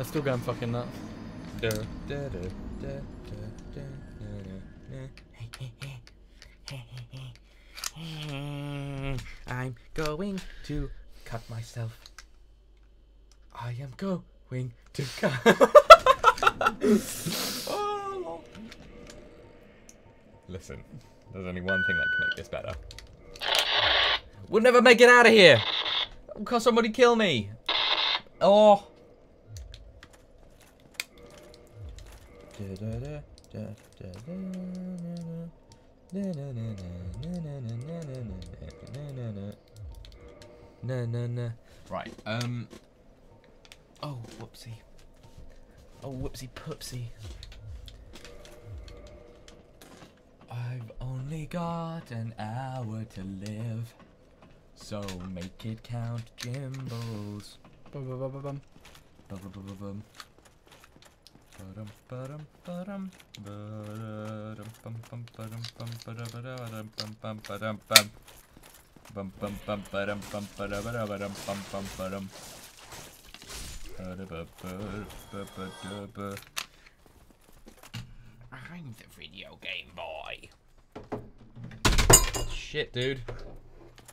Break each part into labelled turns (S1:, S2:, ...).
S1: They're still going fucking nuts.
S2: I'm going to cut myself. I am going to cut. Oh. Listen, there's only one thing that can make this better. We'll never make it out of here. Cause somebody kill me. Oh. Right. Um. Oh, whoopsie. Oh, whoopsie poopsie. I've only got an hour to live. So make it count, Jimbles. Bum, bum, bum, bum, bum, bum. Bum, bum, bum, ba-da-ba-da-ba-dum, bum, bum, ba-dum. Ba-da-ba-ba-ba-ba-da-ba. I'm the video game boy. Shit, dude.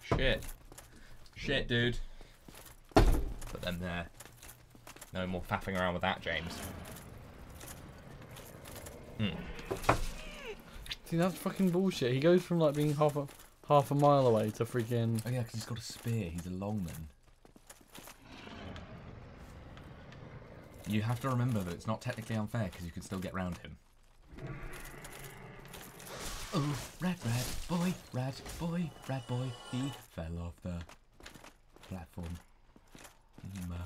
S2: Shit. Shit, dude. Put them there. No more faffing around with that, James. Hmm.
S1: See, that's fucking bullshit. He goes from like being half a half a mile away to freaking.
S2: Oh yeah, because he's got a spear. He's a longman. You have to remember that it's not technically unfair because you can still get round him. Oh, rat, rat, boy, rat, boy, rat, boy, he fell off the platform. Mm, Are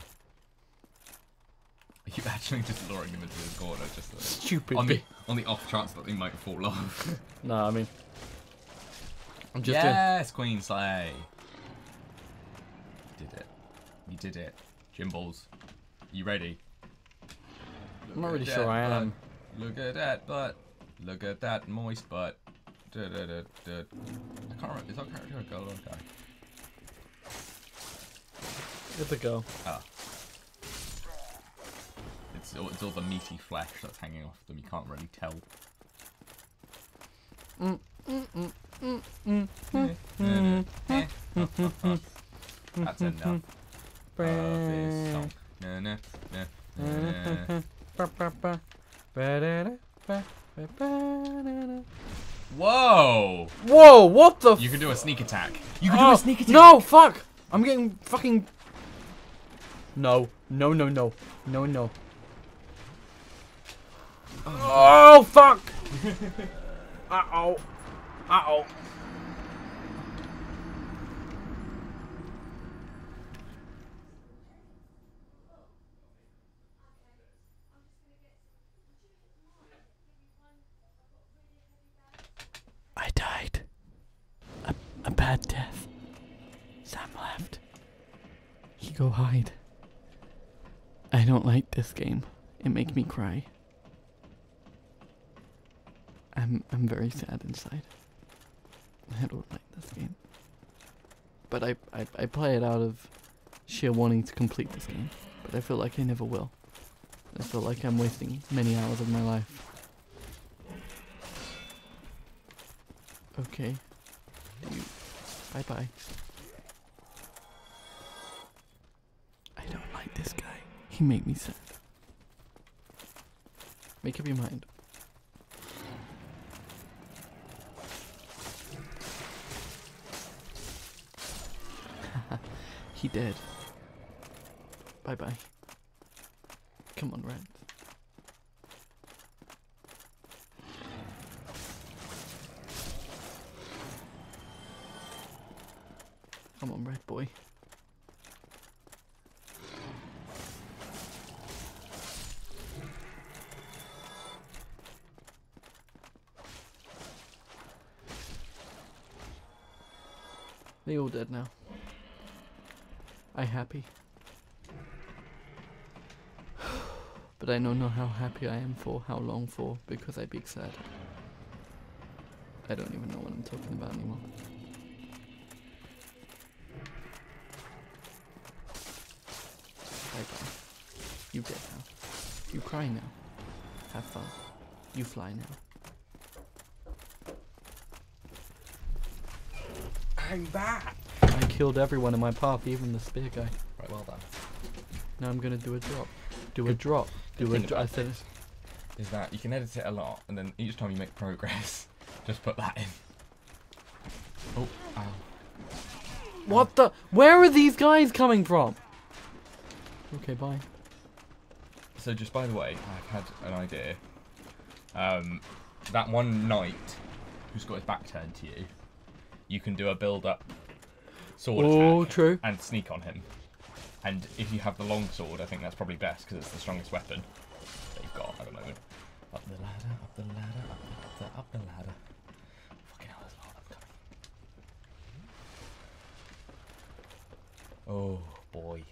S2: you actually just luring him into the corner just so-
S1: Stupid.
S2: on the on the off chance that he might fall off?
S1: No, I mean. I'm just
S2: yes, Queen Slay. Did it. You did it. Jimballs. You ready?
S1: I'm not
S2: Look
S1: really sure I
S2: butt.
S1: am.
S2: Look at that butt. Look at that moist butt. Da, da, da, da. I can't remember. Is that character a girl or a guy?
S1: It's a girl.
S2: Ah. It's all, it's all the meaty flesh that's hanging off them. You can't really tell. That's enough of this song. Na, na, na, na. Whoa!
S1: Whoa! What the?
S2: You can do a sneak attack. You can
S1: Oh,
S2: do a oh, sneak attack.
S1: No! Fuck! I'm getting fucking. No! No! No! No! No! No! Oh fuck! uh oh! Uh oh! I died. A, a bad death. Sam left. He go hide. I don't like this game. It make me cry. I'm I'm very sad inside. I don't like this game. But I, I, I play it out of sheer wanting to complete this game. But I feel like I never will. I feel like I'm wasting many hours of my life. Okay. Bye bye. I don't like this guy. He made me sad. Make up your mind. He dead. Bye bye. Come on, Red. Come on, Red boy. They all dead now. I happy. but I don't know how happy I am for, how long for, because I big sad. I don't even know what I'm talking about anymore. Bye bye. You dead now. You cry now. Have fun. You fly now.
S2: I'm back.
S1: Killed everyone in my path, even the spear guy.
S2: Right, well done.
S1: Now I'm gonna do a drop. Do a drop. Do a drop. I said
S2: this Is that you can edit it a lot, and then each time you make progress, just put that in. Oh, ow.
S1: What the? Where are these guys coming from? Okay, bye.
S2: So just by the way, I've had an idea. Um, that one knight who's got his back turned to you, you can do a build-up sword
S1: Oh,
S2: attack
S1: true.
S2: and sneak on him. And if you have the long sword, I think that's probably best because it's the strongest weapon that you've got at the moment. Up the ladder, up the ladder, up the, up the, up the ladder. Fucking hell, there's a lot of them coming. Oh boy.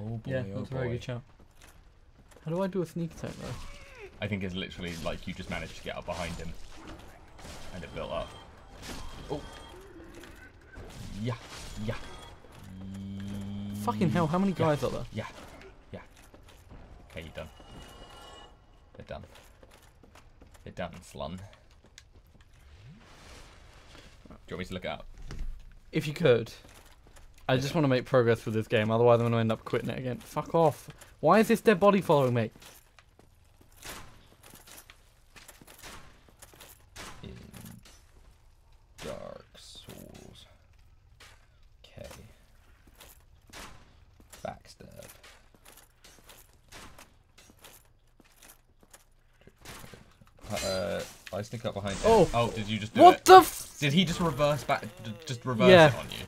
S2: Oh boy,
S1: Yeah,
S2: oh
S1: that's a very good shout. How do I do a sneak attack though?
S2: I think it's literally like you just managed to get up behind him and it built up. Oh. Yeah. Yeah.
S1: Fucking hell, how many
S2: Yeah.
S1: guys are there?
S2: Yeah. Yeah. Okay, you're done. They're done. They're done, slun. Do you want me to look it up?
S1: If you could. I just want to make progress with this game, otherwise I'm going to end up quitting it again. Fuck off. Why is this dead body following me?
S2: In Dark Souls. Okay. Backstab. Uh, I sneak up behind him.
S1: Oh.
S2: Oh, did you just do
S1: What
S2: it?
S1: the f-
S2: Did he just reverse back? Just reverse
S1: Yeah.
S2: it on you?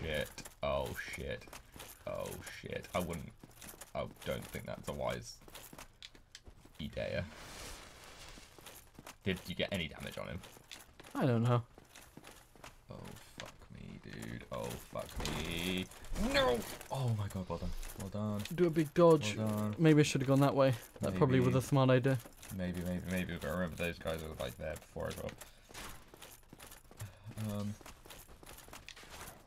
S2: Shit. Oh shit. Oh shit. I wouldn't. I don't think that's a wise idea. Did you get any damage on him?
S1: I don't know.
S2: Oh fuck me, dude. Oh fuck me. No. Oh my god. Well done. Well done.
S1: Do a big dodge.
S2: Well done.
S1: Maybe I should have gone that way. That probably was a smart idea.
S2: Maybe, maybe, maybe. But remember, those guys were like there before as well. Um.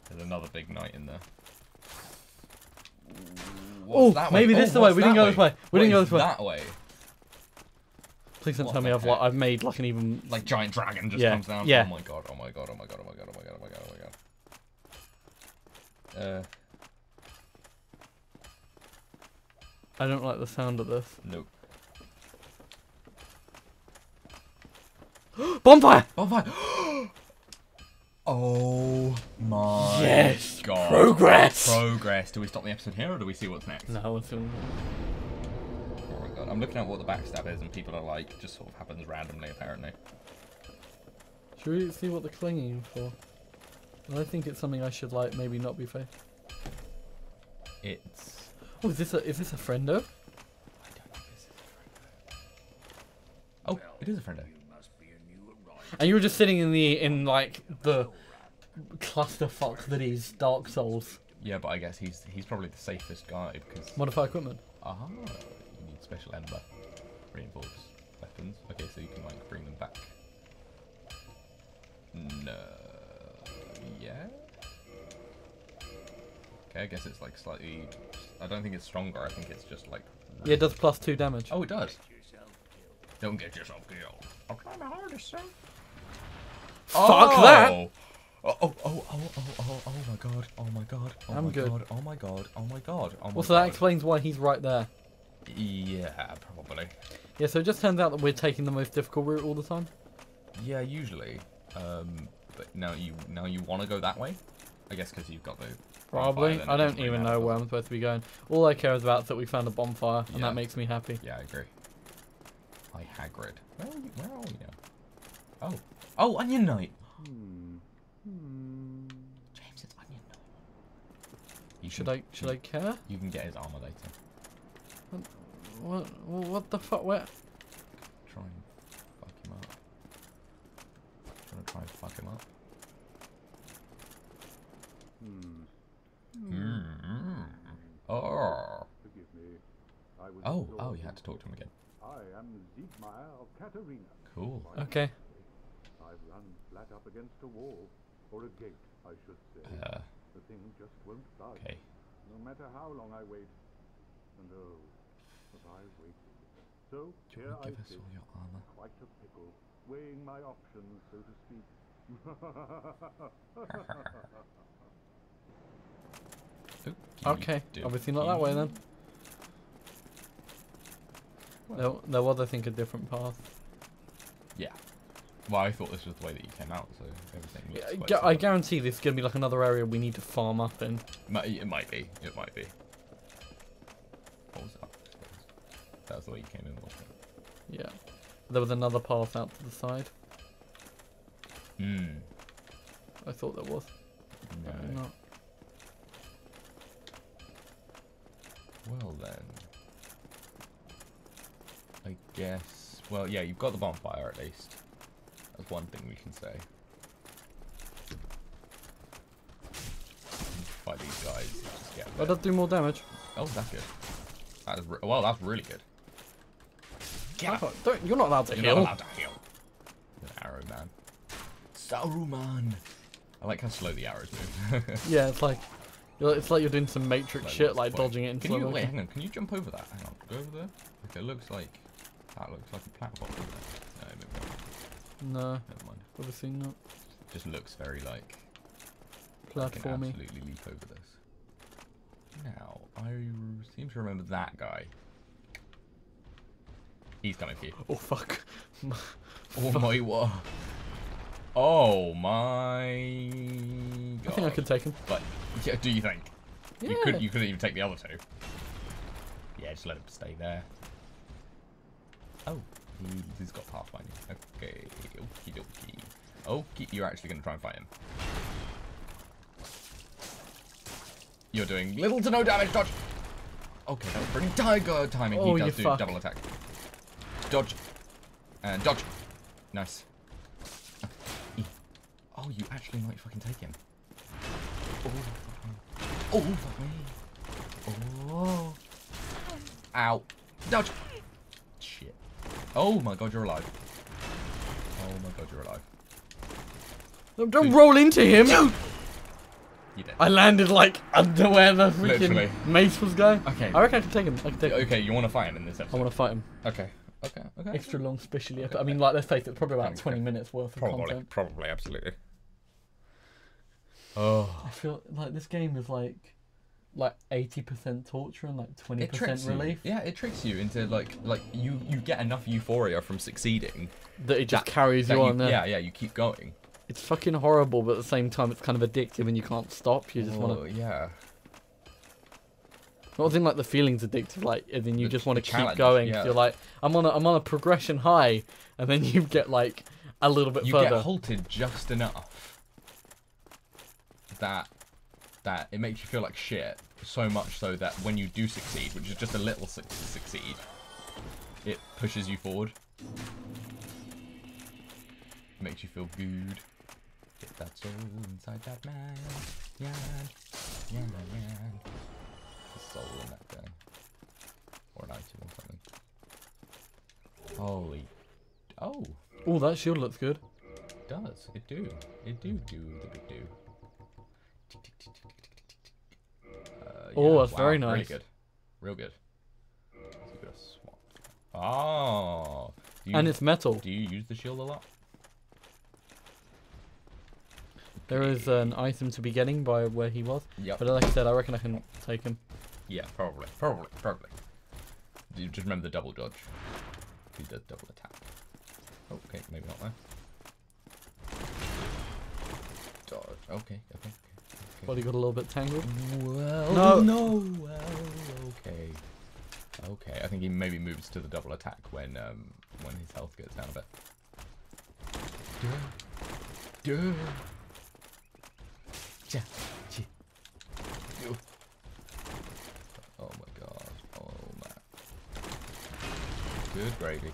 S2: There's another big knight in there.
S1: Oh,
S2: What's
S1: maybe this is the way. We didn't go this way. We
S2: What
S1: didn't go this way.
S2: That way.
S1: Please don't
S2: What
S1: tell me I've like. I've made like an even
S2: Like giant dragon just
S1: Yeah,
S2: comes down.
S1: yeah.
S2: Oh my god. Oh my god. Oh my god. Oh my god. Oh my god. Oh my god. Oh my god. Uh,
S1: I don't like the sound of this.
S2: nope.
S1: Bonfire!
S2: Bonfire. oh my
S1: Yes!
S2: god.
S1: Progress!
S2: Progress. Do we stop the episode here or do we see what's next?
S1: No, it's in-
S2: Oh my god. I'm looking at what the backstab is and people are like, just sort of happens randomly apparently.
S1: Should we see what they're clinging for? I think it's something I should like maybe not be faith.
S2: It's.
S1: Oh, is this a is this a friendo?
S2: I don't think this is a friendo. Oh, it is a friendo.
S1: And you were just sitting in the in like the clusterfuck that is Dark Souls.
S2: Yeah, but I guess he's he's probably the safest guy because.
S1: Modify equipment.
S2: Uh huh. You need special ember. Reinforce weapons. Okay, so you can like bring them back. No. Yeah. Okay, I guess it's like slightly. I don't think it's stronger. I think it's just like.
S1: Yeah, it does plus two damage.
S2: Oh, it does. Don't get yourself killed. I'm trying my hardest, son.
S1: Fuck that!
S2: Oh, oh, oh, oh, oh, oh, oh my god. Oh my god. Oh
S1: I'm
S2: my
S1: good.
S2: god. Oh my god. Oh my god. Oh my
S1: Well, so that
S2: god.
S1: explains why he's right there.
S2: Yeah, probably.
S1: Yeah, so it just turns out that we're taking the most difficult route all the time.
S2: Yeah, usually. Um, but now you now you want to go that way? I guess because you've got the.
S1: Probably. I don't even know where? I'm supposed to be going. All I care is about is that we found a bonfire, and
S2: Yeah.
S1: that makes me happy.
S2: Yeah, I agree. Hi, Hagrid. Where are we, where are we now? Oh. Oh, Onion Knight! Hmm. James, it's Onion Knight. You
S1: Should
S2: can,
S1: I should I care?
S2: You can get his armor later.
S1: What what the fuck? Where?
S2: Try and fuck him up. Trying to try and fuck him up. Mm. Oh.
S3: Forgive me. I was
S2: Oh, oh, you had to talk to him again.
S3: I am Siegmeyer of Catarina.
S2: Cool.
S1: Okay.
S3: I've run flat up against a wall, or a gate, I should say.
S2: Uh,
S3: the thing just won't budge.
S2: okay.
S3: No matter how long I wait, And oh, was I waited. So
S2: Do
S3: here
S2: want
S3: I
S2: give us
S3: sit,
S2: all your armor?
S3: quite a pickle, weighing my options, so to speak.
S1: Okay, obviously not that way then. There, there was, I think, a different path.
S2: Yeah. Well, I thought this was the way that you came out, so everything looks
S1: gu- I guarantee this is going to be like another area we need to farm up in.
S2: It might be. It might be. What was that? That was the way you came in, wasn't it?
S1: Yeah. There was another path out to the side.
S2: Hmm.
S1: I thought there was.
S2: No.
S1: not.
S2: Well then. I guess. Well, yeah, you've got the bonfire at least. That's one thing we can say. Fight these guys. Just get
S1: That do more damage.
S2: Oh, that's good. That is re- well, that's really good.
S1: I thought- don't- you're not allowed to
S2: You're
S1: heal.
S2: not allowed to heal. The arrow man. Saruman. I like how slow the arrows move.
S1: Yeah, it's like you're- it's like you're doing some Matrix
S2: Like,
S1: shit, like dodging it in
S2: Can
S1: slow
S2: you wait?
S1: motion.
S2: Hang on. Can you jump over that? Hang on. Go over there. Okay, it looks like that looks like a platform. Doesn't it? No, maybe not.
S1: No,
S2: Never mind.
S1: obviously not.
S2: Just looks very like I can
S1: Platforming.
S2: absolutely leap over this. Now, I seem to remember that guy. He's coming for you.
S1: Oh fuck.
S2: Oh my what? Oh my God.
S1: I think I could take him.
S2: But yeah, do you think?
S1: Yeah.
S2: You could you couldn't even take the other two. Yeah, just let him stay there. Oh, he's got pathfinding. Okay, okie dokie. Okay, you're actually gonna try and fight him. You're doing little to no damage, dodge! Okay, that was pretty tiger timing.
S1: Oh,
S2: he does do
S1: fuck.
S2: double attack. Dodge. And dodge. Nice. Oh, you actually might fucking take him. Oh, fuck me. Oh, fuck me. Oh. Ow. Dodge. Oh my god, you're alive. Oh my god, you're alive.
S1: Don't, don't roll into him.
S2: You did.
S1: I landed like under where the freaking
S2: Literally.
S1: mace was going.
S2: Okay.
S1: I reckon I can take him. I can take him.
S2: Okay, you want to fight him in this episode?
S1: I want to fight him.
S2: Okay. Okay. Okay.
S1: Extra long, specially.
S2: Okay.
S1: I mean, like, let's face it, probably about
S2: Okay.
S1: 20 minutes worth of
S2: Probably.
S1: content.
S2: Probably. Absolutely. Oh.
S1: I feel like this game is like like 80% torture and like 20%
S2: you.
S1: relief.
S2: Yeah, it tricks you into like like you you get enough euphoria from succeeding.
S1: That it just
S2: That-
S1: carries
S2: that
S1: you on there.
S2: yeah, yeah, you keep going.
S1: It's fucking horrible, but at the same time, it's kind of addictive and you can't stop. You just want
S2: Oh,
S1: to.
S2: yeah.
S1: Not in like the feelings addictive, like as in you
S2: The-
S1: just want to keep
S2: challenge,
S1: going. 'cause
S2: yeah.
S1: You're like, I'm on a, I'm on a progression high, and then you get like a little bit
S2: You
S1: further.
S2: get halted just enough that that it makes you feel like shit. So much so that when you do succeed, which is just a little su- succeed, it pushes you forward. Makes you feel good. Get that soul inside that man. Yeah, yeah, yeah. The soul in that guy. Or an item or something. Holy. Oh.
S1: Oh, that shield looks good.
S2: It does. It do. It do do the big do.
S1: Oh, that's very
S2: Really
S1: nice.
S2: good. Real good. Let's give it a swap. Oh. You,
S1: And it's metal.
S2: do you use the shield a lot?
S1: There is an item to be getting by where he was.
S2: Yep.
S1: But like I said, I reckon I can take him.
S2: Yeah, probably. Probably. Probably. Do you just remember the double dodge? He does double attack. Oh, okay, maybe not there. Dodge. Okay, okay. Okay.
S1: Body got a little bit tangled.
S2: Well,
S1: No.
S2: no, well, okay. Okay, I think he maybe moves to the double attack when um when his health gets down a bit. Duh. Duh. Ja. Chi. Yo. Oh my god. Oh man. Good gravy.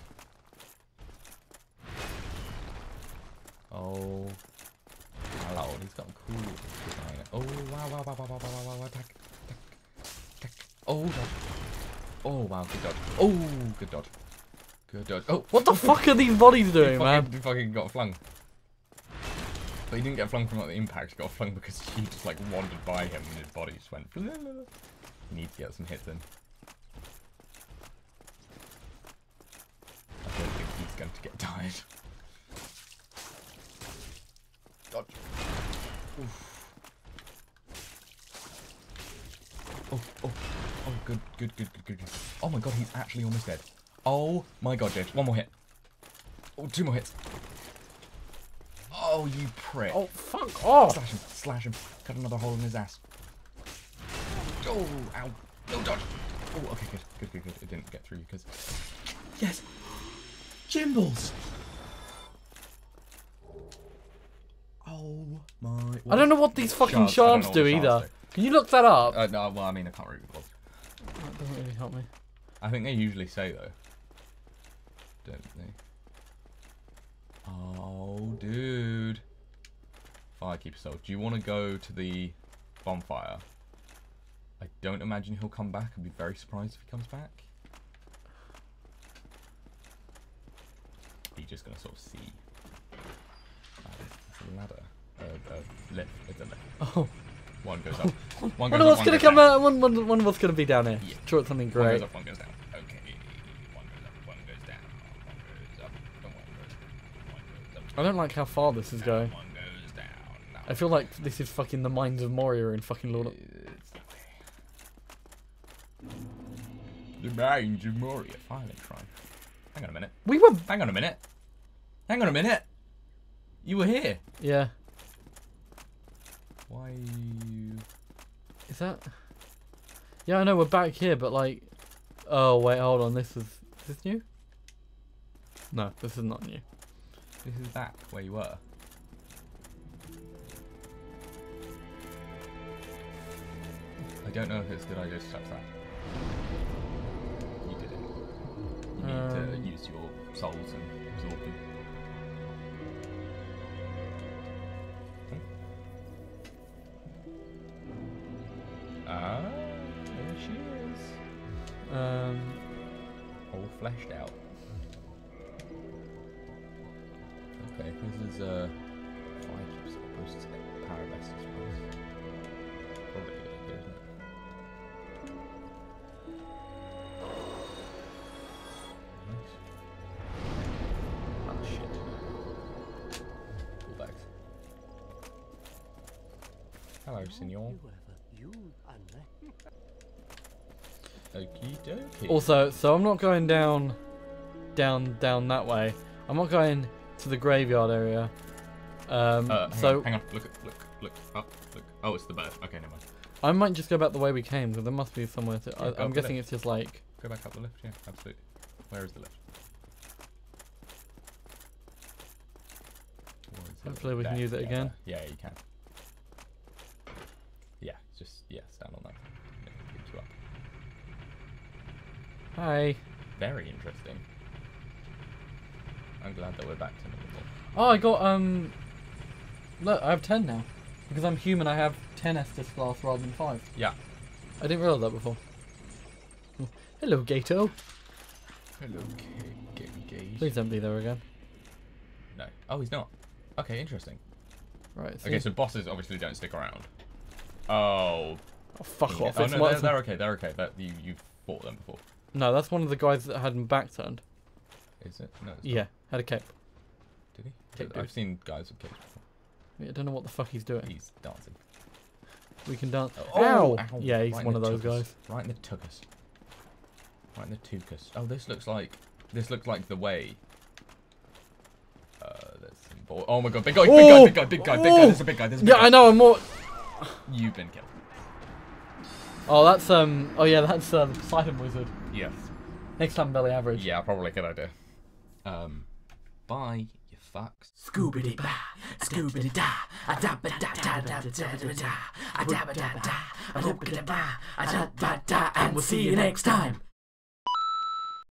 S2: wow, wow, wow, wow, wow, wow, wow, attack, attack, attack. Oh, dodge. Oh, wow, good dodge. Oh, good dodge. Good dodge. Oh,
S1: what the fuck are these bodies doing, he
S2: fucking,
S1: man?
S2: He fucking got flung. But he didn't get flung from like, the impact, he got flung because he just like wandered by him and his body just went. You need He needs to get some hits in. I don't think he's going to get tired. Dodge. Oof. Good, good, good, good, good, good. Oh my god, he's actually almost dead. Oh my god, Jed. One more hit. Oh, two more hits. Oh, you prick.
S1: Oh, fuck off!
S2: Slash him, slash him. Cut another hole in his ass. Oh, ow. No dodge. Oh, okay, good, good, good, good. It didn't get through because. Yes! Jimbles! Oh my.
S1: I don't know what these fucking
S2: Shards, I don't
S1: shards do either. Can you look that up?
S2: Uh, no, well, I mean, I can't read what.
S1: Doesn't really help me.
S2: I think they usually say though. Don't they? Oh, dude. Firekeeper soul. Do you want to go to the bonfire? I don't imagine he'll come back. I'd be very surprised if he comes back. He's just gonna sort of see. Uh, it's a ladder. Uh, uh, lift. It's a lift.
S1: Oh,
S2: One goes up. One
S1: wonder
S2: goes up.
S1: what's
S2: one
S1: gonna
S2: goes
S1: come
S2: down.
S1: out. One, one, one what's gonna be down here.
S2: Yeah.
S1: It's something
S2: One goes up, one goes down. Okay. One goes up, one goes down. One goes up, one goes up, One goes up.
S1: I don't like how far this is going.
S2: One goes down. Now
S1: I feel like this is fucking the Mines of Moria in fucking Lord. Of...
S2: the Mines of Moria. Finally trying. Hang on a minute.
S1: We were.
S2: Hang on a minute. Hang on a minute. You were here.
S1: Yeah.
S2: Why?
S1: Is that? Yeah, I know we're back here, but like, oh wait, hold on. This is is this new? No, this is not new.
S2: This is back where you were. I don't know if it's a good idea to touch that. You did it. You need to
S1: Um,
S2: use your souls and absorb them. Fleshed out. Okay, this is uh fire it boosts power best I suppose. Probably a good idea, isn't it? Nice. Oh shit. Pull bags. Hello, senor. Okie dokie.
S1: also, so I'm not going down, down, down that way. I'm not going to the graveyard area. Um,
S2: Uh, hang
S1: so
S2: on, hang on, look, look, look, up, look. Oh, it's the bird. Okay, never mind.
S1: I might just go back the way we came, because there must be somewhere to.
S2: Yeah,
S1: I, I'm guessing it's just like.
S2: Go back up the lift, yeah, absolutely. Where is the lift? Or is it
S1: Hopefully we can use it
S2: Yeah,
S1: again.
S2: there. Yeah, you can. Yeah, just yeah, stand on that. Yeah, keeps you up.
S1: Hi.
S2: Very interesting. I'm glad that we're back to normal.
S1: Oh, I got um. Look, I have ten now. Because I'm human, I have ten Estus glass rather than five.
S2: Yeah.
S1: I didn't realize that before. Hello, Gato.
S2: Hello, Gage.
S1: Please don't be there again.
S2: No. Oh, he's not. Okay, interesting.
S1: Right. So
S2: Okay, so bosses obviously don't stick around. Oh.
S1: oh, fuck off.
S2: Oh, no, they're, they're okay. They're okay. That you you've fought them before.
S1: No, that's one of the guys that had him back turned.
S2: Is it? No. It's
S1: Yeah, had a cape.
S2: Did he?
S1: Cape
S2: I've
S1: dude.
S2: seen guys with capes before.
S1: I don't know what the fuck he's doing.
S2: He's dancing.
S1: We can dance.
S2: Oh,
S1: Ow!
S2: ow,
S1: Yeah, he's
S2: right
S1: one of those
S2: tuchus.
S1: guys.
S2: Right in the tuchus. Right in the tuchus. Oh, this looks like this looks like the way. Uh. Oh my god, big guy, big guy, big guy, big guy, big guy.
S1: Oh!
S2: There's a big guy. There's a big
S1: Yeah,
S2: guy.
S1: I know. I'm more.
S2: You've been killed.
S1: Oh, that's um. Oh yeah, that's uh, the Poseidon wizard.
S2: Yes.
S1: Next time, Barely Average.
S2: Yeah, probably a good idea. Um, bye, you fucks.
S4: Scoobity ba, scoobity da, a da ba da da da da da da da, a da ba da da, a da ba da ba, a da ba da, and we'll see you next time.